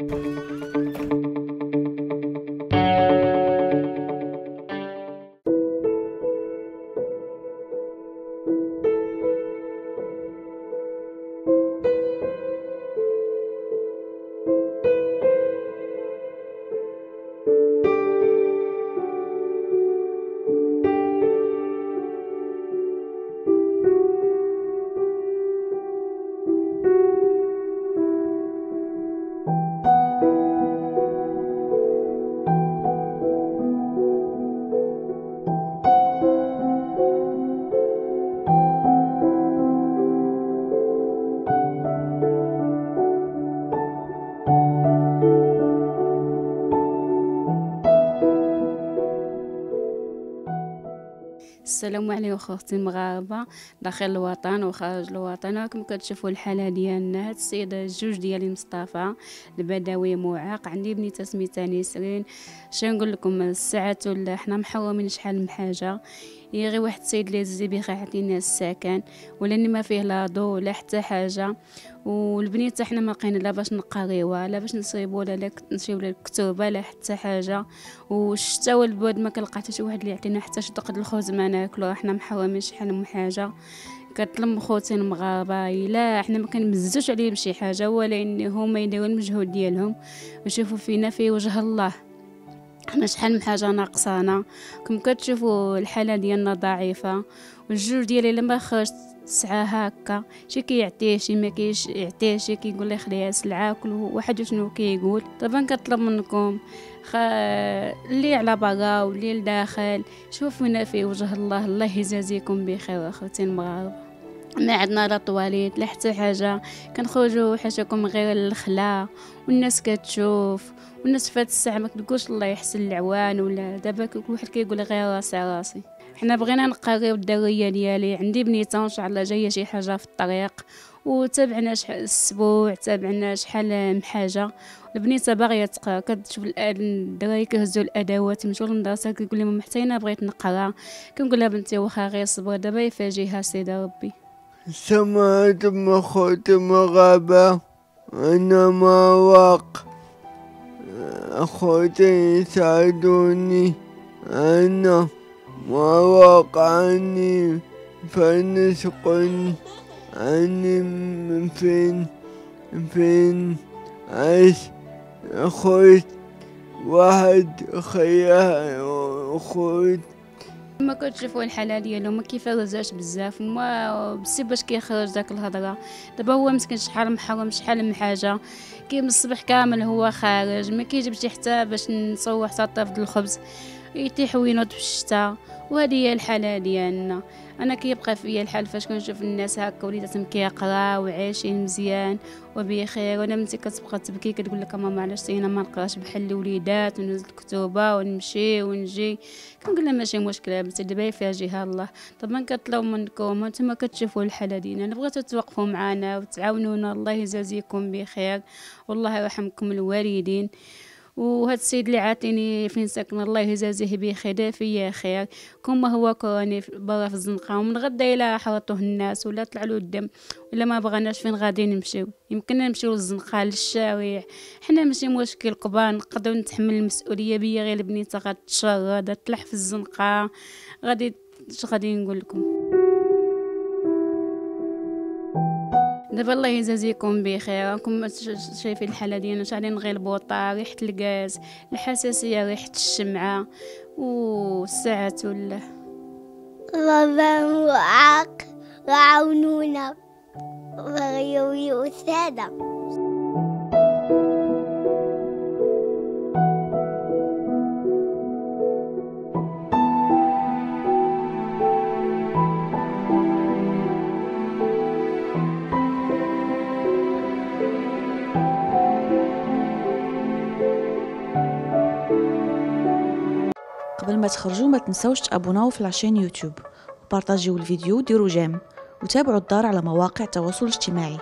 Música السلام عليكم خوتي المغاربه داخل الوطن وخارج الوطن. كما كتشوفوا الحالة ديالنا. هاد السيده الجوج ديالي مصطفى البدوي معاق عندي بنيتة سميتها نسرين. شنقول لكم؟ الساعات ولا حنا محرومين شحال من حاجة. هي غير واحد السيد اللي زي بيخي عطينا السكن ولاني ما فيه لا ضو ولا حتى حاجة. والبنيت حنا ما لقينا لا باش نقريوها لا باش نصيبو لا نمشيو للكتوبه لا حتى حاجة. والشتا والبرد ما كنلقى حتى شي واحد اللي يعطينا حتى شي دقه الخبز ما ناكلو حنا محرومين شحال من حاجة. كطلب خوتي المغاربة إلا حنا ما كنمزوش عليهم شي حاجة ولا ان هما يديروا المجهود ديالهم. ويشوفوا فينا في وجه الله. حنا شحال من حاجة ناقصانا كم كتشوفوا الحالة ديالنا ضعيفة والجوج ديالي لما خرجت ساعة هكا شي كيعطيه شي ما كيش يعطيه شي كيقول لي خليها كل واحد شنو كيقول. طبعا كطلب منكم خ... اللي على برا واللي لداخل شوفونا في وجه الله. الله يجازيكم بخير أخوتي المغاربة. ما عندنا لا طواليت لا حتى حاجة. كنخرجوا حاشاكم غير الخلا والناس كتشوف والناس فات الساعة ما كتقولش الله يحسن العوان ولا دابا كل واحد كيقول غير راسي راسي. حنا بغينا نقريو الدرية ديالي. عندي بنيته إن شاء الله جاية شي حاجة في الطريق. وتابعنا شحال الأسبوع تابعنا شحال من حاجة. البنيتة باغية تقرا. كتشوف الدراري كيهزوا الأدوات يمشيو للمدرسه كيقول لهم حتى أنا بغيت نقرا. كنقول لها بنتي واخا غير صبر. دابا يفاجئها سيدي ربي. سمعت من خوتي مغابة أنا مواق أخوتي يساعدوني أنا مواق عني فنسقني عني من فين؟ فين؟ عايش أخوت واحد خيا أخوت ما كتشوفوا الحالة ديالو ما كيفرزاش بزاف وما بسي باش كيخرج داك الهضرة. دابا هو مسكين شحال محرم شحال من حاجة. كي من الصبح كامل هو خارج ما كيجيبش حتى باش نصوح حتى طرف الخبز. يتيح وينوض في الشتا. وهذه هي الحالة ديالنا. أنا كيبقى فيا الحال فاش كنشوف الناس هكا وليداتهم كيقراو وعايشين مزيان وبخير. وأنا بنتي كتبقى تبكي كتقول لك ماما علاش أنا ما نقراش بحال الوليدات ونزل الكتوبه ونمشي ونجي. كنقول لها ماشي مشكلة بنتي دابا يفاجئها الله. طبعا كطلب منكم انتما كتشوفوا الحالة ديالنا بغيتو توقفوا معنا وتعاونونا. الله يجازيكم بخير. والله يرحمكم الوالدين. وهذا السيد اللي عاطيني فين ساكن الله يجازيه بخير فيا خير. كما هو كوني برا في الزنقة ومن غدا إلى حرطوه الناس ولا طلع له الدم ولا ما بغناش فين غادي نمشيو. يمكن نمشيو للزنقة للشارع. حنا ماشي مشكل قبا نقدر نتحمل المسؤولية بيا غير البنيته غتشرد تلح في الزنقة. غادي غادي نقول لكم؟ دابا الله يجازيكم بخير. راكم شايفين الحالة ديالنا شاعلين غير البوطه ريحة الغاز الحساسية ريحة الشمعة والساعات ولا بابا معاق وعاونونا وغيوي السادة ما تخرجوا ما تنسوش تابوناو في العشان يوتيوب. وبارطاجيو الفيديو وديروا جيم. وتابعوا الدار على مواقع التواصل الاجتماعي.